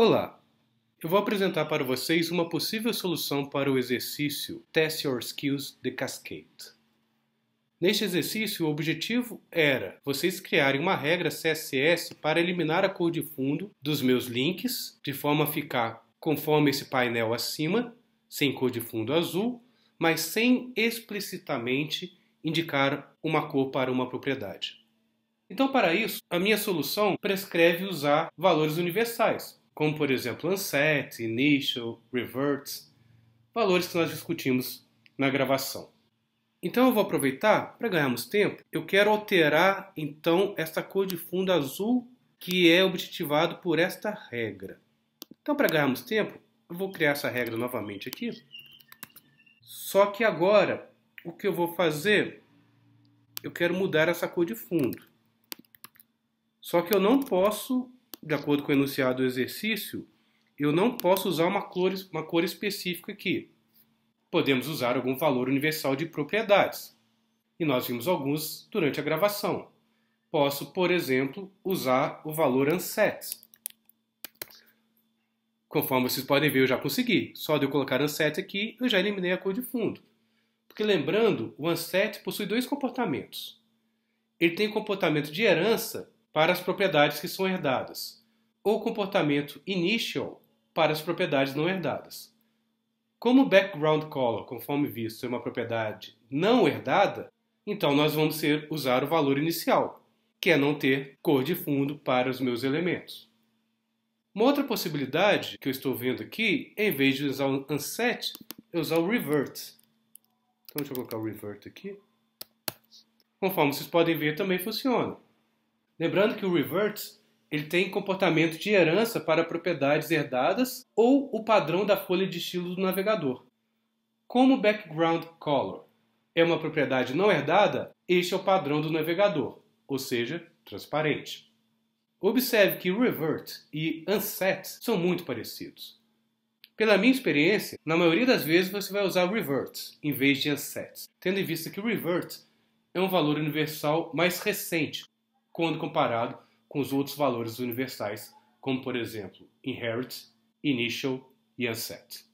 Olá! Eu vou apresentar para vocês uma possível solução para o exercício Test Your Skills de Cascade. Neste exercício, o objetivo era vocês criarem uma regra CSS para eliminar a cor de fundo dos meus links, de forma a ficar conforme esse painel acima, sem cor de fundo azul, mas sem explicitamente indicar uma cor para uma propriedade. Então, para isso, a minha solução prescreve usar valores universais, como por exemplo unset, initial, reverts, valores que nós discutimos na gravação. Então eu vou aproveitar para ganharmos tempo. Eu quero alterar então esta cor de fundo azul que é objetivado por esta regra. Então para ganharmos tempo, eu vou criar essa regra novamente aqui. Só que agora o que eu vou fazer, eu quero mudar essa cor de fundo. Só que eu não posso de acordo com o enunciado do exercício, eu não posso usar uma cor, uma cor específica aqui. Podemos usar algum valor universal de propriedades. E nós vimos alguns durante a gravação. Posso, por exemplo, usar o valor unset. Conforme vocês podem ver, eu já consegui. Só de eu colocar unset aqui, eu já eliminei a cor de fundo. Porque lembrando, o unset possui dois comportamentos. Ele tem o comportamento de herança para as propriedades que são herdadas, ou comportamento initial para as propriedades não herdadas. Como background color, conforme visto, é uma propriedade não herdada, então nós vamos usar o valor inicial, que é não ter cor de fundo para os meus elementos. Uma outra possibilidade que eu estou vendo aqui, em vez de usar o unset, é usar o revert. Então deixa eu colocar o revert aqui. Conforme vocês podem ver, também funciona. Lembrando que o revert ele tem comportamento de herança para propriedades herdadas ou o padrão da folha de estilo do navegador. Como background color é uma propriedade não herdada, este é o padrão do navegador, ou seja, transparente. Observe que revert e unset são muito parecidos. Pela minha experiência, na maioria das vezes você vai usar revert em vez de unset, tendo em vista que revert é um valor universal mais recente, quando comparado com os outros valores universais, como por exemplo inherit, initial e unset.